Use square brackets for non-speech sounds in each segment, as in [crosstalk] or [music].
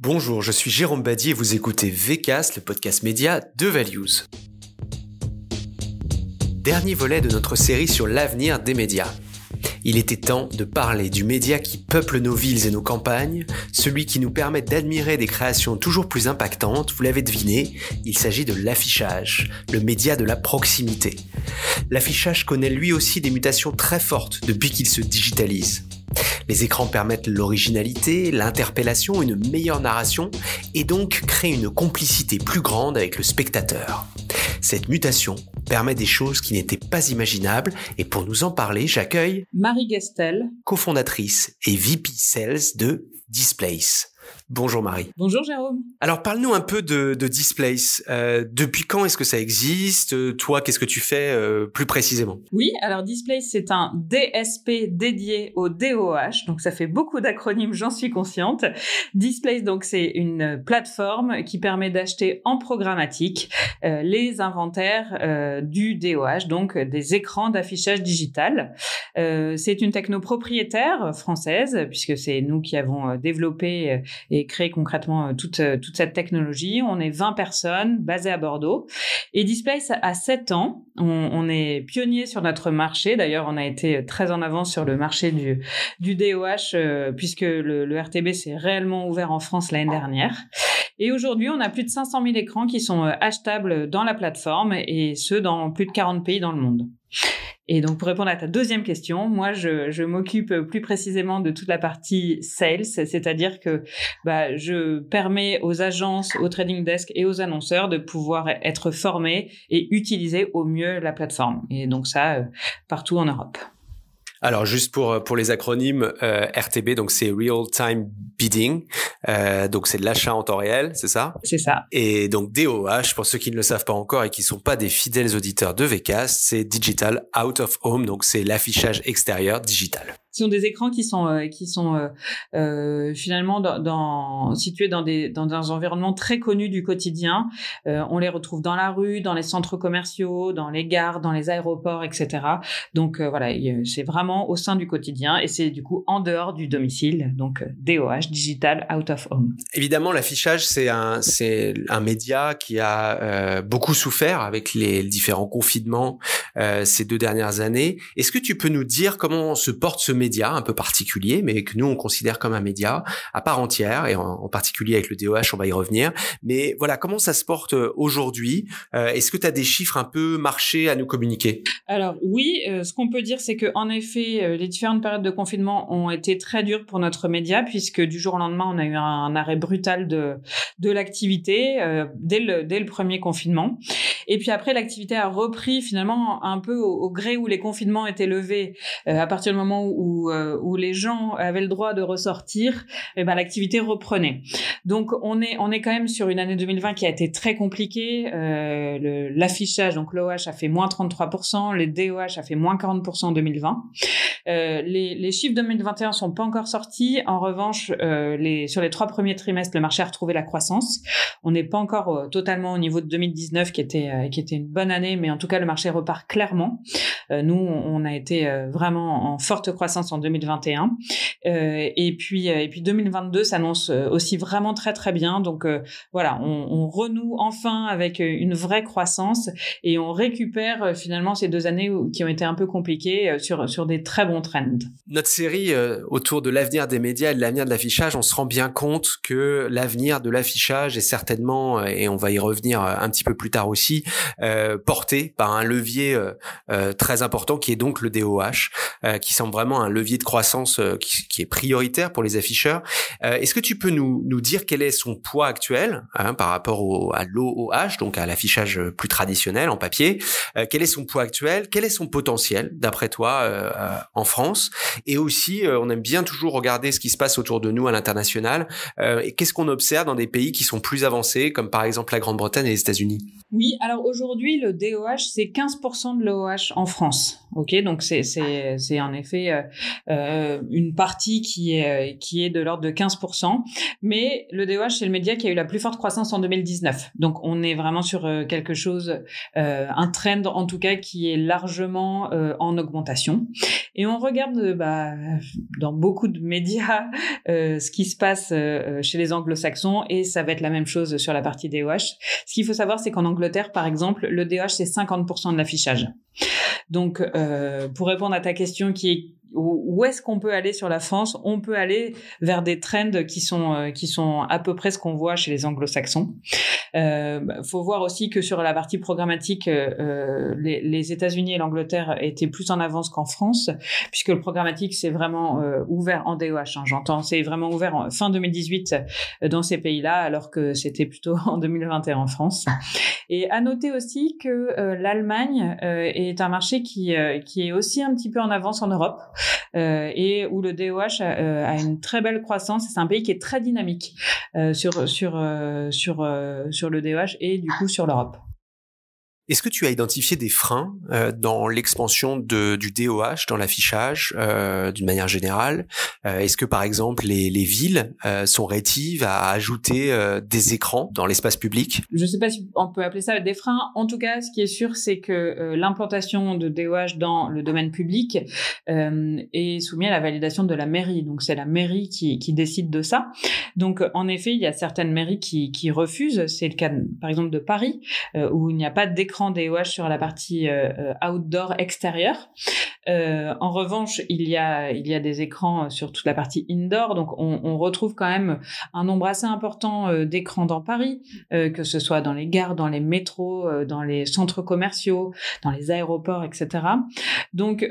Bonjour, je suis Jérôme Badi et vous écoutez VCAS, le podcast média de Values. Dernier volet de notre série sur l'avenir des médias. Il était temps de parler du média qui peuple nos villes et nos campagnes, celui qui nous permet d'admirer des créations toujours plus impactantes, vous l'avez deviné, il s'agit de l'affichage, le média de la proximité. L'affichage connaît lui aussi des mutations très fortes depuis qu'il se digitalise. Les écrans permettent l'originalité, l'interpellation, une meilleure narration et donc créent une complicité plus grande avec le spectateur. Cette mutation permet des choses qui n'étaient pas imaginables et pour nous en parler, j'accueille Marie Gestel, cofondatrice et VP Sales de Displace. Bonjour Marie. Bonjour Jérôme. Alors parle-nous un peu de, de Displace. Euh, depuis quand est-ce que ça existe? Toi, qu'est-ce que tu fais euh, plus précisément? Oui, alors Displace, c'est un DSP dédié au DOH, donc ça fait beaucoup d'acronymes, j'en suis consciente. Displace, donc c'est une plateforme qui permet d'acheter en programmatique euh, les inventaires du DOH, donc des écrans d'affichage digital. C'est une techno propriétaire française, puisque c'est nous qui avons développé et créé concrètement toute, toute cette technologie. On est 20 personnes basées à Bordeaux. Et Displace a 7 ans. On, on est pionnier sur notre marché. D'ailleurs, on a été très en avance sur le marché du, du DOH, euh, puisque le, le RTB s'est réellement ouvert en France l'année dernière. Et aujourd'hui, on a plus de 500 000 écrans qui sont achetables dans la plateforme, et ce, dans plus de 40 pays dans le monde. Et donc, pour répondre à ta deuxième question, moi, je, je m'occupe plus précisément de toute la partie sales, c'est-à-dire que bah, je permets aux agences, aux trading desks et aux annonceurs de pouvoir être formés et utiliser au mieux la plateforme. Et donc ça, euh, partout en Europe. Alors juste pour pour les acronymes euh, RTB, donc c'est Real Time Bidding, euh, donc c'est de l'achat en temps réel, c'est ça? C'est ça. Et donc DOH, pour ceux qui ne le savent pas encore et qui sont pas des fidèles auditeurs de VCast, c'est Digital Out of Home, donc c'est l'affichage extérieur digital. Ce sont des écrans qui sont euh, qui sont euh, euh, finalement situés dans des dans des environnements très connus du quotidien. On les retrouve dans la rue, dans les centres commerciaux, dans les gares, dans les aéroports, etc. Donc voilà, c'est vraiment au sein du quotidien et c'est du coup en dehors du domicile. Donc DOH, Digital Out of Home. Évidemment, l'affichage c'est un c'est un média qui a beaucoup souffert avec les différents confinements ces deux dernières années. Est-ce que tu peux nous dire comment se porte ce média un peu particulier, mais que nous on considère comme un média à part entière, et en, particulier avec le DOH, on va y revenir. Mais voilà, comment ça se porte euh, aujourd'hui euh, Est-ce que tu as des chiffres un peu marché à nous communiquer? Alors oui, euh, ce qu'on peut dire, c'est que en effet, les différentes périodes de confinement ont été très dures pour notre média, puisque du jour au lendemain, on a eu un, arrêt brutal de de l'activité dès le dès le premier confinement. Et puis après, l'activité a repris finalement un peu au, au, gré où les confinements étaient levés, à partir du moment où où, euh, où les gens avaient le droit de ressortir, eh ben l'activité reprenait. Donc on est on est quand même sur une année 2020 qui a été très compliquée. Euh, L'affichage, donc l'OH a fait moins 33%, les DOH a fait moins 40% en 2020. Euh, les, les chiffres 2021 sont pas encore sortis. En revanche, euh, les, sur les trois premiers trimestres, le marché a retrouvé la croissance. On n'est pas encore euh, totalement au niveau de 2019 qui était euh, qui était une bonne année, mais en tout cas le marché repart clairement. Nous, on a été vraiment en forte croissance en 2021. Euh, et puis euh, et puis 2022 s'annonce euh, aussi vraiment très très bien. Donc voilà, on, renoue enfin avec une vraie croissance et on récupère finalement ces deux années qui ont été un peu compliquées sur des très bons trends. Notre série autour de l'avenir des médias et de l'avenir de l'affichage, on se rend bien compte que l'avenir de l'affichage est certainement, et on va y revenir un petit peu plus tard aussi, euh, porté par un levier euh, très important qui est donc le DOH, euh, qui semble vraiment un levier de croissance euh, qui, est prioritaire pour les afficheurs. Euh, est-ce que tu peux nous, dire quel est son poids actuel hein, par rapport au, à l'OOH, donc à l'affichage plus traditionnel en papier Quel est son poids actuel Quel est son potentiel, d'après toi, en France? Et aussi, on aime bien toujours regarder ce qui se passe autour de nous à l'international. qu'est-ce qu'on observe dans des pays qui sont plus avancés, comme par exemple la Grande-Bretagne et les États-Unis? Oui, alors aujourd'hui, le DOH, c'est 15% de l'OH en France. Ok, donc c'est c'est c'est en effet euh, euh une partie qui est qui est de l'ordre de 15%, mais le DOH c'est le média qui a eu la plus forte croissance en 2019. Donc on est vraiment sur euh, quelque chose, euh, un trend en tout cas qui est largement en augmentation. Et on regarde bah, dans beaucoup de médias ce qui se passe chez les anglo-saxons et ça va être la même chose sur la partie DOH. Ce qu'il faut savoir c'est qu'en Angleterre par exemple le DOH c'est 50% de l'affichage. Donc, euh, pour répondre à ta question qui est où est-ce qu'on peut aller sur la France? On peut aller vers des trends qui sont euh, qui sont à peu près ce qu'on voit chez les Anglo-Saxons. Euh, bah, faut voir aussi que sur la partie programmatique, euh, euh les, les États-Unis et l'Angleterre étaient plus en avance qu'en France, puisque le programmatique c'est vraiment euh, ouvert en DOH. Hein, J'entends, c'est vraiment ouvert en fin 2018 dans ces pays-là, alors que c'était plutôt [laughs] en 2021 en France. Et à noter aussi que l'Allemagne est un marché qui qui est aussi un petit peu en avance en Europe. Euh, et où le DOH euh, a, une très belle croissance. C'est un pays qui est très dynamique euh, sur sur sur sur le DOH et du coup sur l'Europe. Est-ce que tu as identifié des freins euh, dans l'expansion du DOH, dans l'affichage, euh, d'une manière générale? Euh, Est-ce que par exemple les, les villes euh, sont rétives à ajouter euh, des écrans dans l'espace public? Je ne sais pas si on peut appeler ça des freins. En tout cas, ce qui est sûr, c'est que euh, l'implantation de DOH dans le domaine public est soumise à la validation de la mairie. Donc c'est la mairie qui, qui, décide de ça. Donc en effet, il y a certaines mairies qui, qui refusent. C'est le cas par exemple de Paris, où il n'y a pas d'écran DOH sur la partie euh, euh, outdoor extérieure. Euh, en revanche, il y a il y a des écrans sur toute la partie indoor, donc on, on retrouve quand même un nombre assez important d'écrans dans Paris, que ce soit dans les gares, dans les métros, dans les centres commerciaux, dans les aéroports, etc. Donc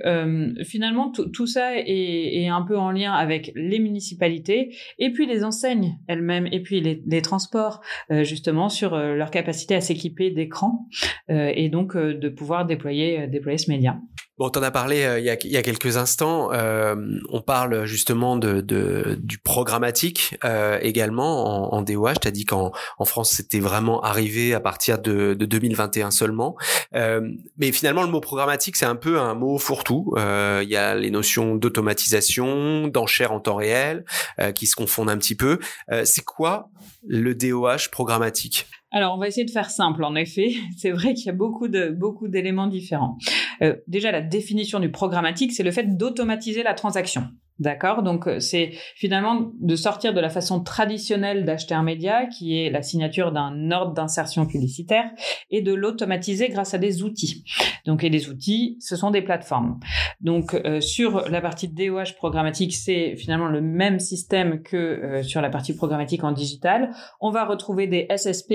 finalement tout ça est, est, un peu en lien avec les municipalités et puis les enseignes elles-mêmes et puis les, les transports justement sur leur capacité à s'équiper d'écrans. Euh, et donc euh, de pouvoir déployer, euh, déployer ce média. Bon, t'en as parlé il, y a, il, y a, quelques instants. Euh, on parle justement de, de du programmatique euh, également en, en DOH. T'as dit qu'en en France c'était vraiment arrivé à partir de, de 2021 seulement. Euh, mais finalement, le mot programmatique c'est un peu un mot fourre-tout. il y a les notions d'automatisation, d'enchères en temps réel qui se confondent un petit peu. c'est quoi le DOH programmatique? Alors, on va essayer de faire simple, en effet. [laughs] C'est vrai qu'il y a beaucoup de beaucoup d'éléments différents. Euh, déjà, la définition du programmatique, c'est le fait d'automatiser la transaction. D'accord? Donc euh, c'est finalement de sortir de la façon traditionnelle d'acheter un média, qui est la signature d'un ordre d'insertion publicitaire, et de l'automatiser grâce à des outils. Donc et les outils, ce sont des plateformes. Donc euh, sur la partie DOH programmatique, c'est finalement le même système que euh, sur la partie programmatique en digital. On va retrouver des SSP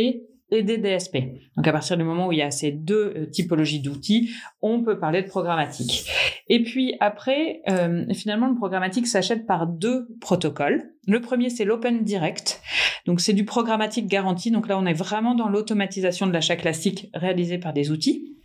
et des DSP. Donc à partir du moment où il y a ces deux euh, typologies d'outils, on peut parler de programmatique. Et puis après, euh, finalement, le programmatique s'achète par deux protocoles. Le premier, c'est l'Open Direct. Donc c'est du programmatique garanti. Donc là, on est vraiment dans l'automatisation de l'achat classique réalisé par des outils.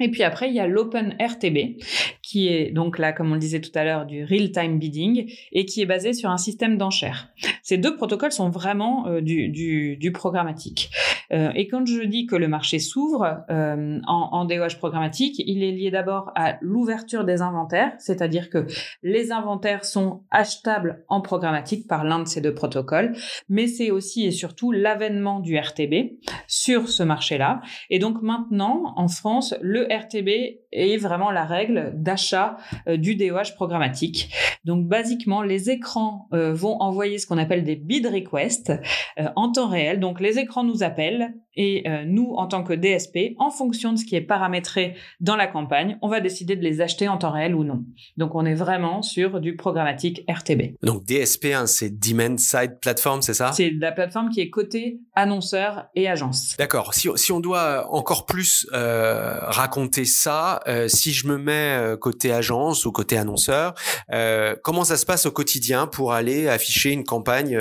Et puis après, il y a l'Open RTB, qui est donc là, comme on le disait tout à l'heure, du real-time bidding et qui est basé sur un système d'enchères. Ces deux protocoles sont vraiment euh, du, du, du, programmatique. Euh, et quand je dis que le marché s'ouvre euh, en, en DOH programmatique, il est lié d'abord à l'ouverture des inventaires, c'est-à-dire que les inventaires sont achetables en programmatique par l'un de ces deux protocoles, mais c'est aussi et surtout l'avènement du RTB sur ce marché-là. Et donc maintenant, en France, le RTB est vraiment la règle d'achat euh, du DOH programmatique. Donc, basiquement, les écrans euh, vont envoyer ce qu'on appelle des bid requests euh, en temps réel. Donc, les écrans nous appellent et nous, en tant que DSP, en fonction de ce qui est paramétré dans la campagne, on va décider de les acheter en temps réel ou non. Donc, on est vraiment sur du programmatique RTB. Donc, DSP, hein, c'est Demand Side Platform, c'est ça? C'est la plateforme qui est côté annonceur et agence. D'accord. Si, si, on doit encore plus euh, raconter ça, euh, si je me mets euh, côté agence ou côté annonceur, euh, comment ça se passe au quotidien pour aller afficher une campagne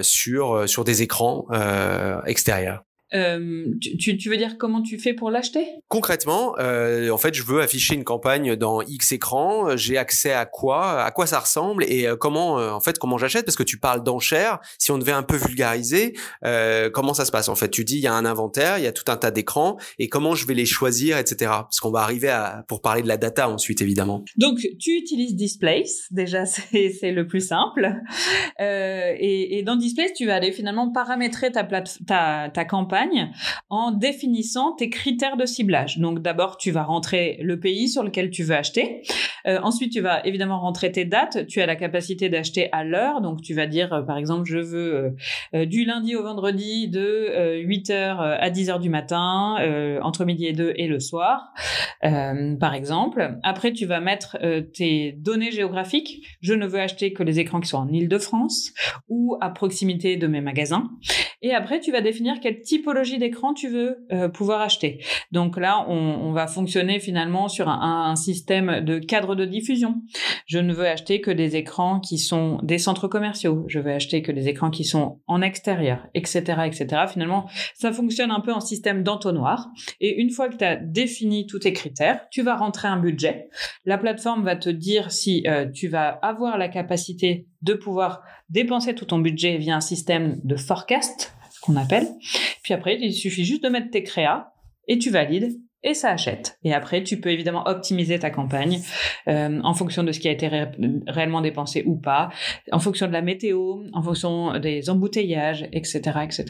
sur sur des écrans extérieurs? Euh, tu, tu, veux dire comment tu fais pour l'acheter? Concrètement, euh, en fait, je veux afficher une campagne dans X écran. J'ai accès à quoi? À quoi ça ressemble? Et euh, comment, euh, en fait, comment j'achète? Parce que tu parles d'enchères. Si on devait un peu vulgariser, euh, comment ça se passe? En fait, tu dis il y a un inventaire, il y a tout un tas d'écrans, et comment je vais les choisir, etc. Parce qu'on va arriver à pour parler de la data ensuite, évidemment. Donc, tu utilises Displace. Déjà, [laughs] c'est le plus simple. et, et, dans Displace, tu vas aller finalement paramétrer ta plate ta, ta campagne en définissant tes critères de ciblage. Donc d'abord, tu vas rentrer le pays sur lequel tu veux acheter. Euh, ensuite, tu vas évidemment rentrer tes dates. Tu as la capacité d'acheter à l'heure. Donc tu vas dire, euh, par exemple, je veux euh, du lundi au vendredi de 8h à 10h du matin, entre midi et 2 et le soir, par exemple. Après, tu vas mettre tes données géographiques. Je ne veux acheter que les écrans qui sont en Île-de-France ou à proximité de mes magasins. Et après, tu vas définir quelle typologie d'écran tu veux euh, pouvoir acheter. Donc là, on, va fonctionner finalement sur un, un, système de cadre de diffusion. Je ne veux acheter que des écrans qui sont des centres commerciaux. Je veux acheter que des écrans qui sont en extérieur, etc., etc. Finalement, ça fonctionne un peu en système d'entonnoir. Et une fois que tu as défini tous tes critères, tu vas rentrer un budget. La plateforme va te dire si euh, tu vas avoir la capacité de pouvoir dépenser tout ton budget via un système de forecast, qu'on appelle. Puis après, il suffit juste de mettre tes créas et tu valides et ça achète. Et après, tu peux évidemment optimiser ta campagne euh, en fonction de ce qui a été réellement dépensé ou pas, en fonction de la météo, en fonction des embouteillages, etc., etc.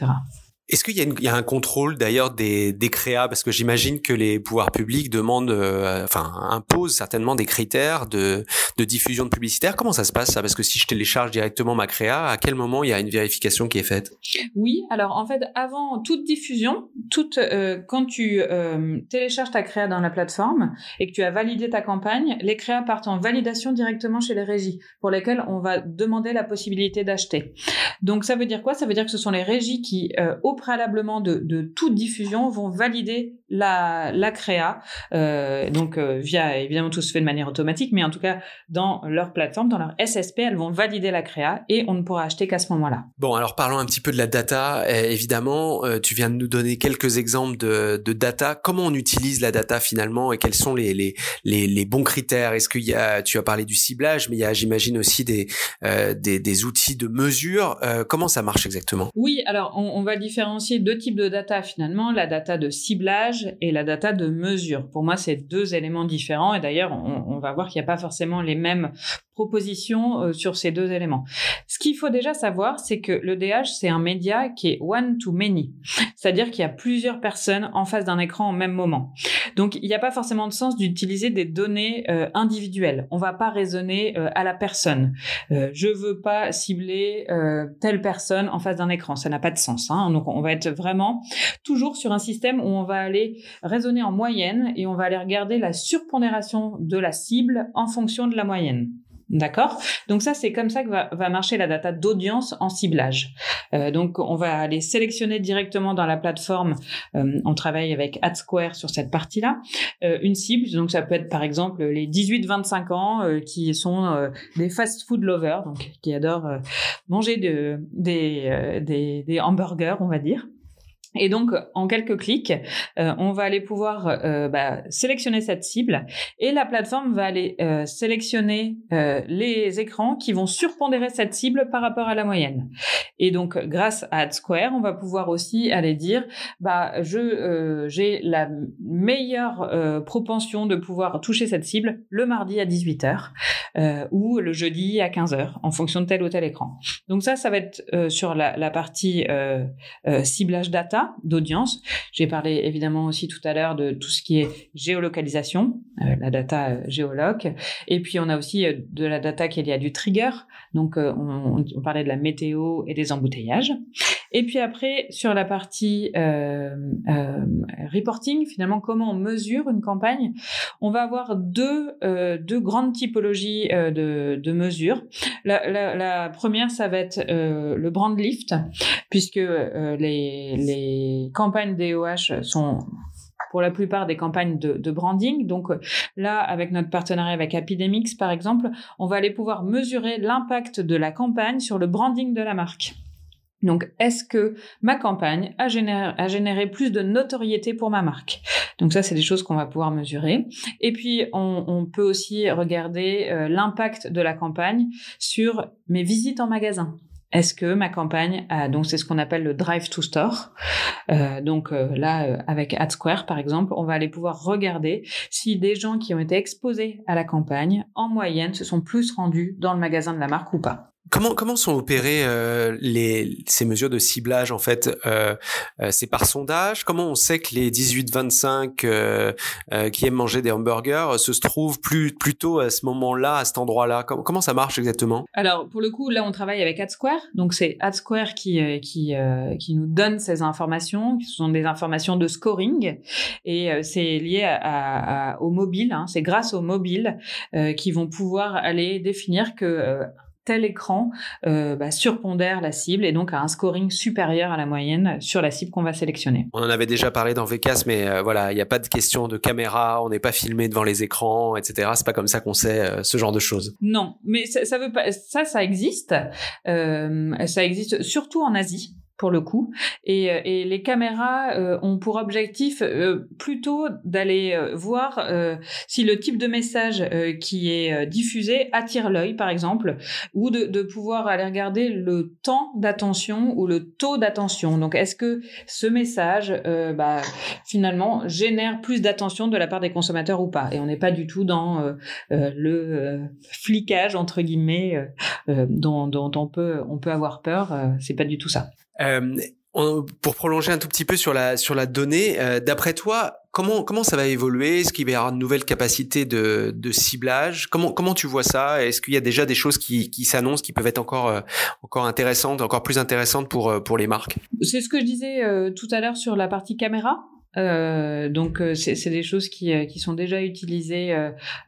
Est-ce qu'il y, a un contrôle d'ailleurs des, des créas? Parce que j'imagine que les pouvoirs publics demandent, euh, enfin imposent certainement des critères de, diffusion de publicitaire. Comment ça se passe ça? Parce que si je télécharge directement ma créa, à quel moment il y a une vérification qui est faite? Oui, alors en fait, avant toute diffusion, toute euh, quand tu euh, télécharges ta créa dans la plateforme et que tu as validé ta campagne, les créas partent en validation directement chez les régies pour lesquelles on va demander la possibilité d'acheter. Donc ça veut dire quoi? Ça veut dire que ce sont les régies qui préalablement de, toute diffusion vont valider la, la créa. Euh, donc euh, via évidemment tout se fait de manière automatique, mais en tout cas dans leur plateforme, dans leur SSP, elles vont valider la créa et on ne pourra acheter qu'à ce moment-là. Bon, alors parlons un petit peu de la data. Eh, évidemment, euh, tu viens de nous donner quelques exemples de, de, data. Comment on utilise la data finalement et quels sont les, les, les, les bons critères? Est-ce qu'il y a, tu as parlé du ciblage, mais il y a, j'imagine aussi des, euh, des, des outils de mesure. comment ça marche exactement? Oui, alors on, on va différencier deux types de data finalement, la data de ciblage et la data de mesure. Pour moi, c'est deux éléments différents et d'ailleurs, on, va voir qu'il n'y a pas forcément les mêmes propositions euh, sur ces deux éléments. Ce qu'il faut déjà savoir, c'est que le DH, c'est un média qui est one to many, c'est-à-dire qu'il y a plusieurs personnes en face d'un écran au même moment. Donc, il n'y a pas forcément de sens d'utiliser des données euh, individuelles. On va pas raisonner euh, à la personne. Euh, je veux pas cibler euh, telle personne en face d'un écran, ça n'a pas de sens. Hein. Donc, on va être vraiment toujours sur un système où on va aller raisonner en moyenne et on va aller regarder la surpondération de la cible en fonction de la moyenne. D'accord? Donc ça, c'est comme ça que va, va marcher la data d'audience en ciblage. Euh, donc on va aller sélectionner directement dans la plateforme, euh, on travaille avec AdSquare sur cette partie-là, euh, une cible, donc ça peut être par exemple les 18-25 ans euh, qui sont euh, des fast food lovers, donc qui adorent euh, manger de, des, des, des hamburgers, on va dire. Et donc, en quelques clics, euh, on va aller pouvoir euh, bah, sélectionner cette cible et la plateforme va aller euh, sélectionner les écrans qui vont surpondérer cette cible par rapport à la moyenne. Et donc, grâce à AdSquare, on va pouvoir aussi aller dire, bah, je j'ai la meilleure propension de pouvoir toucher cette cible le mardi à 18h ou le jeudi à 15h en fonction de tel ou tel écran. Donc ça, ça va être sur la partie ciblage data d'audience. J'ai parlé évidemment aussi tout à l'heure de tout ce qui est géolocalisation, euh, la data euh, géoloc. Et puis on a aussi euh, de la data qui est liée à du trigger. Donc on, on, parlait de la météo et des embouteillages. Et puis après sur la partie euh, euh, reporting, finalement comment on mesure une campagne, on va avoir deux euh, deux grandes typologies de, de mesures. La, la, la, première ça va être le brand lift puisque les, les les campagnes DOH sont pour la plupart des campagnes de, de, branding. Donc là, avec notre partenariat avec Epidemics, par exemple, on va aller pouvoir mesurer l'impact de la campagne sur le branding de la marque. Donc, est-ce que ma campagne a généré, plus de notoriété pour ma marque? Donc ça, c'est des choses qu'on va pouvoir mesurer. Et puis, on, peut aussi regarder euh, l'impact de la campagne sur mes visites en magasin. Est-ce que ma campagne donc c'est ce qu'on appelle le drive to store. Euh, donc euh, là, avec AdSquare par exemple, on va aller pouvoir regarder si des gens qui ont été exposés à la campagne, en moyenne, se sont plus rendus dans le magasin de la marque ou pas. Comment comment sont opérées euh, les ces mesures de ciblage en fait euh, euh, C'est par sondage? Comment on sait que les 18-25 euh, euh, qui aiment manger des hamburgers se trouvent plus plutôt à ce moment-là, à cet endroit-là? Comment, comment ça marche exactement? Alors pour le coup, là on travaille avec AdSquare. Donc c'est AdSquare qui qui qui nous donne ces informations, qui sont des informations de scoring et c'est lié à, à, au mobile. Hein. C'est grâce au mobile qui vont pouvoir aller définir que tel écran euh, bah, surpondère la cible et donc a un scoring supérieur à la moyenne sur la cible qu'on va sélectionner. On en avait déjà parlé dans VCAS, mais euh, voilà, il n'y a pas de question de caméra, on n'est pas filmé devant les écrans, etc. C'est pas comme ça qu'on sait euh, ce genre de choses. Non, mais ça, ça veut pas, ça, ça existe. ça existe surtout en Asie pour le coup. Et, euh, les caméras euh, ont pour objectif euh, plutôt d'aller voir si le type de message qui est diffusé attire l'œil, par exemple, ou de, pouvoir aller regarder le temps d'attention ou le taux d'attention. Donc, est-ce que ce message, bah, finalement, génère plus d'attention de la part des consommateurs ou pas? Et on n'est pas du tout dans le flicage entre guillemets dont, dont, on peut on peut avoir peur. c'est pas du tout ça. Euh, pour prolonger un tout petit peu sur la sur la donnée, euh, d'après toi, comment comment ça va évoluer? Est-ce qu'il va y avoir de nouvelles capacités de, de ciblage? Comment comment tu vois ça? Est-ce qu'il y a déjà des choses qui, qui s'annoncent qui peuvent être encore euh, encore intéressantes, encore plus intéressantes pour pour les marques? C'est ce que je disais tout à l'heure sur la partie caméra. Euh, donc euh, c'est des choses qui, euh, qui sont déjà utilisées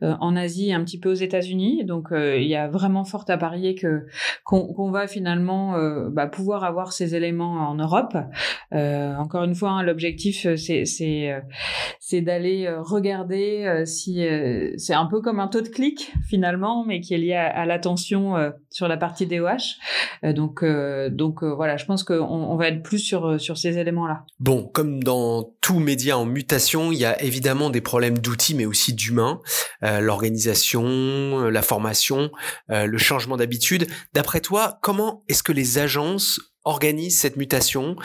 en Asie un petit peu aux États-Unis. Donc il y a vraiment fort à parier que qu'on va finalement bah, pouvoir avoir ces éléments en Europe. encore une fois, hein, l'objectif c'est d'aller regarder si c'est un peu comme un taux de clic finalement, mais qui est lié à, l'attention sur la partie DOH. donc donc voilà, je pense qu'on on va être plus sur sur ces éléments là. Bon, comme dans tout médias en mutation, il y a évidemment des problèmes d'outils, mais aussi d'humains, euh, l'organisation, euh, la formation, euh, le changement d'habitude. D'après toi, comment est-ce que les agences organisent cette mutation?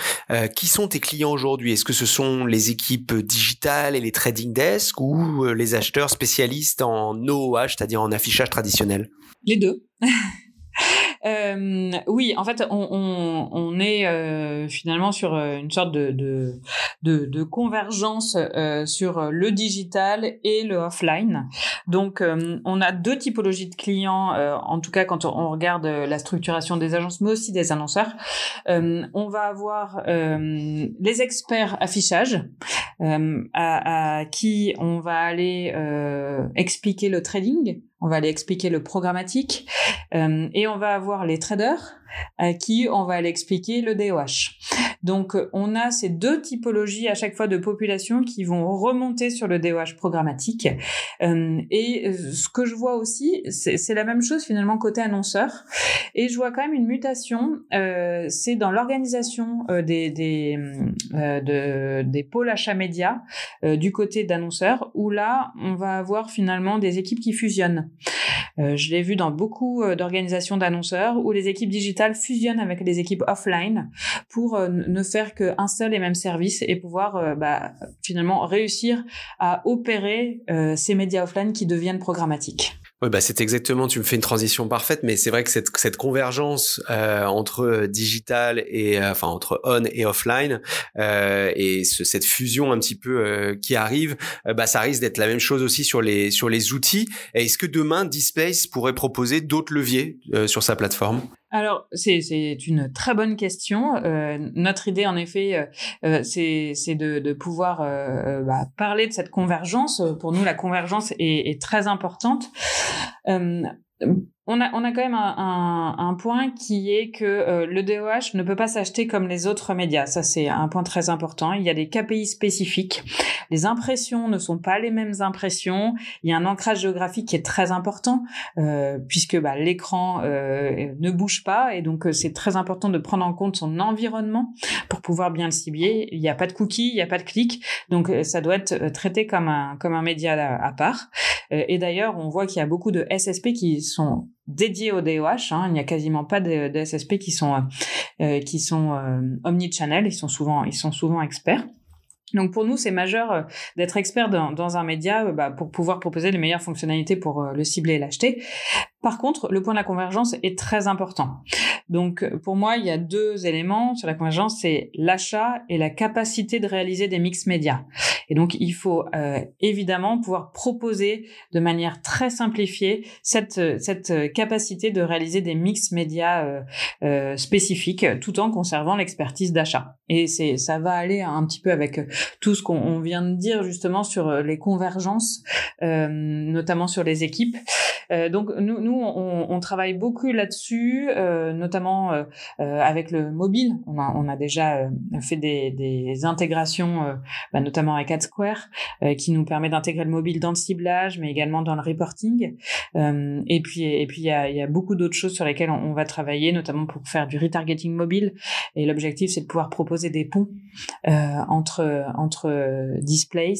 Qui sont tes clients aujourd'hui? Est-ce que ce sont les équipes digitales et les trading desks ou les acheteurs spécialistes en OOH, c'est-à-dire en affichage traditionnel? Les deux. [laughs] Euh, oui, en fait, on, on, on est euh, finalement sur euh, une sorte de, de, de, de convergence euh, sur le digital et le offline. Donc, euh, on a deux typologies de clients, en tout cas quand on, regarde la structuration des agences, mais aussi des annonceurs. on va avoir les experts affichage à, à, qui on va aller expliquer le trading on va aller expliquer le programmatique. Euh, et on va avoir les traders à qui on va aller expliquer le DOH. Donc on a ces deux typologies à chaque fois de population qui vont remonter sur le DOH programmatique. Euh, et ce que je vois aussi, c'est la même chose finalement côté annonceur. Et je vois quand même une mutation, euh, c'est dans l'organisation euh, des, des, euh, de, des pôles achats médias euh, du côté d'annonceurs, où là, on va avoir finalement des équipes qui fusionnent. Je l'ai vu dans beaucoup d'organisations d'annonceurs où les équipes digitales fusionne avec les équipes offline pour euh, ne faire qu'un seul et même service et pouvoir euh, bah, finalement réussir à opérer euh, ces médias offline qui deviennent programmatiques. Oui, bah c'est exactement. Tu me fais une transition parfaite, mais c'est vrai que cette, cette convergence euh, entre digital et enfin entre on et offline euh, et ce, cette fusion un petit peu euh, qui arrive, bah ça risque d'être la même chose aussi sur les sur les outils. Est-ce que demain Dspace pourrait proposer d'autres leviers sur sa plateforme? Alors, c'est, une très bonne question. Euh, notre idée, en effet, euh, euh c'est, de, pouvoir bah, parler de cette convergence. Pour nous, la convergence est très importante on a, on a quand même un, un, point qui est que euh, le DOH ne peut pas s'acheter comme les autres médias. Ça, c'est un point très important. Il y a des KPI spécifiques. Les impressions ne sont pas les mêmes impressions. Il y a un ancrage géographique qui est très important euh, puisque bah, l'écran euh, ne bouge pas et donc c'est très important de prendre en compte son environnement pour pouvoir bien le cibler. Il n'y a pas de cookies, il n'y a pas de clics, donc ça doit être traité comme un comme un média à, à part. et d'ailleurs, on voit qu'il y a beaucoup de SSP qui sont dédiés au DOH. Hein. Il n'y a quasiment pas de, de SSP qui sont euh, qui sont euh, omnichannel. Ils sont souvent ils sont souvent experts. Donc pour nous, c'est majeur euh, d'être expert dans, dans, un média euh, bah, pour pouvoir proposer les meilleures fonctionnalités pour le cibler et l'acheter. Par contre, le point de la convergence est très important. Donc, pour moi, il y a deux éléments sur la convergence, c'est l'achat et la capacité de réaliser des mix médias. Et donc, il faut euh, évidemment pouvoir proposer de manière très simplifiée cette, capacité de réaliser des mix médias euh, euh, spécifiques, tout en conservant l'expertise d'achat. Et c'est, ça va aller un petit peu avec tout ce qu'on vient de dire justement sur les convergences, notamment sur les équipes. donc, nous, on, on travaille beaucoup là-dessus, euh, notamment euh, euh, avec le mobile. On a, on a déjà fait des, des intégrations, bah, notamment avec AdSquare, qui nous permet d'intégrer le mobile dans le ciblage, mais également dans le reporting. et puis, et puis il y a, y a, beaucoup d'autres choses sur lesquelles on, va travailler, notamment pour faire du retargeting mobile. Et l'objectif, c'est de pouvoir proposer des ponts entre entre displays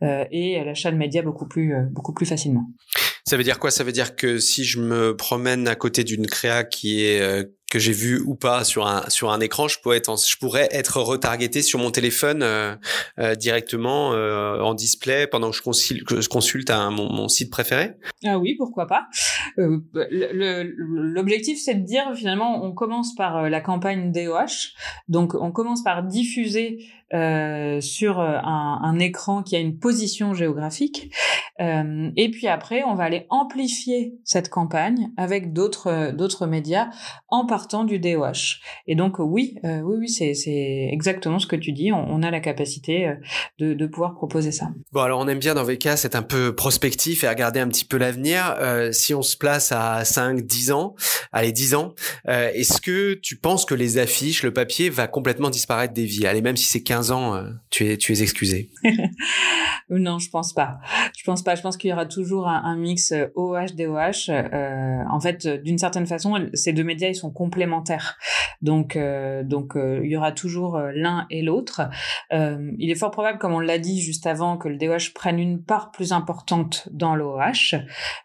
et l'achat de médias beaucoup plus beaucoup plus facilement. Ça veut dire quoi? Ça veut dire que si je me promène à côté d'une créa qui est euh, que j'ai vu ou pas sur un sur un écran, je pourrais être je pourrais être retargeté sur mon téléphone euh, euh, directement euh, en display pendant que je consulte, que je consulte un, mon, mon, site préféré? Ah oui, pourquoi pas. L'objectif c'est de dire finalement on commence par la campagne DOH, donc on commence par diffuser euh, sur un, un, écran qui a une position géographique. Euh, et puis après, on va aller amplifier cette campagne avec d'autres d'autres médias en partant du DOH. Et donc oui, euh, oui, oui, c'est exactement ce que tu dis. On, a la capacité euh, de, de, pouvoir proposer ça. Bon, alors on aime bien dans VK, c'est un peu prospectif et regarder un petit peu l'avenir. Euh, si on se place à 5, 10 ans, allez 10 ans, est-ce que tu penses que les affiches, le papier va complètement disparaître des vies? Allez, même si c'est 15 ans, tu es tu es excusé. [laughs] non, je pense pas. Je pense pas. Je pense qu'il y aura toujours un, mix OH DOH. en fait, d'une certaine façon, ces deux médias ils sont complémentaires. Donc, euh, donc euh, il y aura toujours euh, l'un et l'autre. il est fort probable, comme on l'a dit juste avant, que le DOH prenne une part plus importante dans l'OH,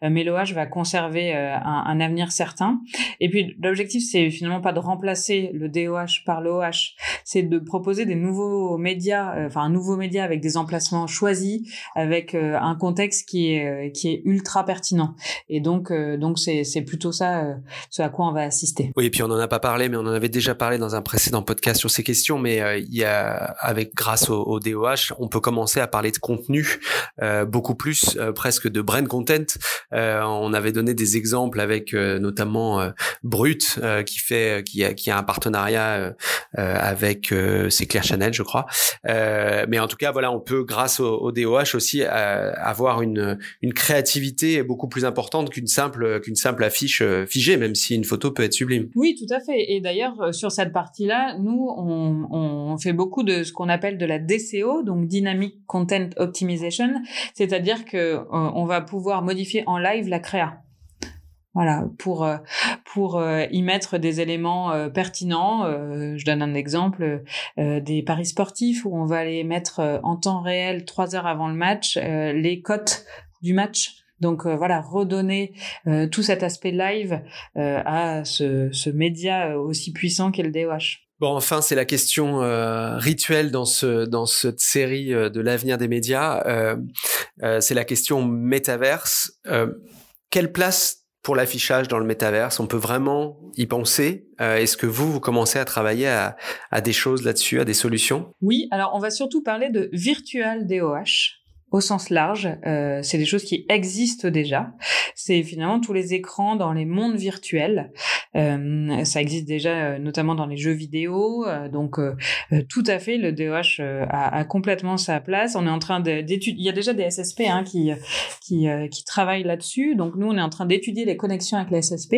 mais l'OH va conserver un, un, avenir certain. Et puis l'objectif, c'est finalement pas de remplacer le DOH par l'OH, c'est de proposer des nouveaux médias, enfin un nouveau média avec des emplacements choisis, avec un contexte qui est qui est ultra pertinent. Et donc donc c'est plutôt ça ce à quoi on va assister. Oui, et puis on n'en a pas parlé, mais on en avait déjà parlé dans un précédent podcast sur ces questions. Mais euh, il y a, avec grâce au, DOH, on peut commencer à parler de contenu euh, beaucoup plus, euh, presque de brand content. Euh, on avait donné des exemples avec notamment Brut, qui fait, qui a, qui a un partenariat avec c'est Claire Chanel, je crois. Mais en tout cas, voilà, on peut grâce au, au DOH aussi avoir une, une créativité beaucoup plus importante qu'une simple qu'une simple affiche figée, même si une photo peut être sublime. Oui, tout à fait. Et d'ailleurs, euh, sur cette partie-là, nous, on, on, fait beaucoup de ce qu'on appelle de la DCO, donc Dynamic Content Optimization, c'est-à-dire que euh, on va pouvoir modifier en live la créa. Voilà, pour euh, pour y mettre des éléments pertinents. je donne un exemple des paris sportifs où on va aller mettre en temps réel trois heures avant le match les cotes du match donc euh, voilà, redonner euh, tout cet aspect live euh, à ce, ce média aussi puissant qu'est le DOH. Bon, enfin, c'est la question rituelle dans ce dans cette série de l'avenir des médias. c'est la question métaverse. quelle place pour l'affichage dans le métaverse On peut vraiment y penser Est-ce que vous vous commencez à travailler à, à des choses là-dessus, à des solutions? Oui. Alors, on va surtout parler de virtual DOH. au sens large. Euh, c'est des choses qui existent déjà. C'est finalement tous les écrans dans les mondes virtuels. Euh, ça existe déjà, euh, notamment dans les jeux vidéo. Euh, donc, euh, tout à fait, le DOH a, a, complètement sa place. On est en train d'étudier. Il y a déjà des SSP hein, qui qui, qui travaillent là-dessus. Donc, nous, on est en train d'étudier les connexions avec les SSP.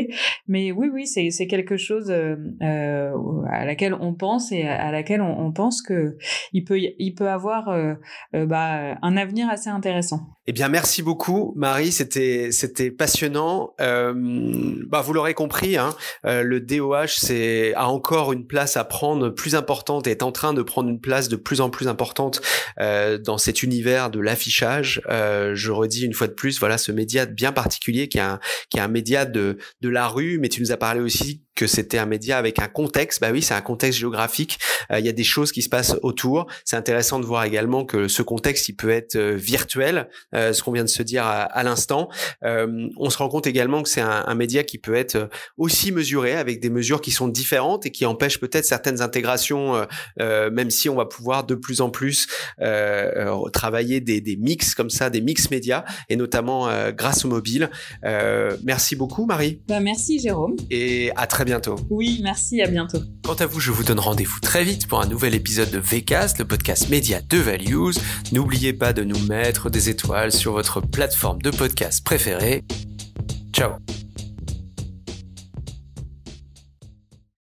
Mais oui, oui, c'est c'est quelque chose à laquelle on pense et à laquelle on, on pense que il peut il peut avoir bah, un avenir assez intéressant. Eh bien, merci beaucoup, Marie. C'était c'était passionnant. Euh, bah, vous l'aurez compris, hein, euh, le DOH c'est a encore une place à prendre plus importante et est en train de prendre une place de plus en plus importante euh, dans cet univers de l'affichage. Euh, je redis une fois de plus, voilà, ce média bien particulier qui est un qui est un média de de la rue, mais tu nous as parlé aussi que c'était un média avec un contexte. Bah oui, c'est un contexte géographique. Euh, il y a des choses qui se passent autour. C'est intéressant de voir également que ce contexte, il peut être euh, virtuel, euh, ce qu'on vient de se dire à, à l'instant. on se rend compte également que c'est un, un, média qui peut être aussi mesuré avec des mesures qui sont différentes et qui empêchent peut-être certaines intégrations, même si on va pouvoir de plus en plus travailler des, des, mix comme ça, des mix médias et notamment grâce au mobile. merci beaucoup, Marie. Bah, merci, Jérôme. Et à très bientôt bientôt. Oui, merci, à bientôt. Quant à vous, je vous donne rendez-vous très vite pour un nouvel épisode de VCast, le podcast média de Values. N'oubliez pas de nous mettre des étoiles sur votre plateforme de podcast préférée. Ciao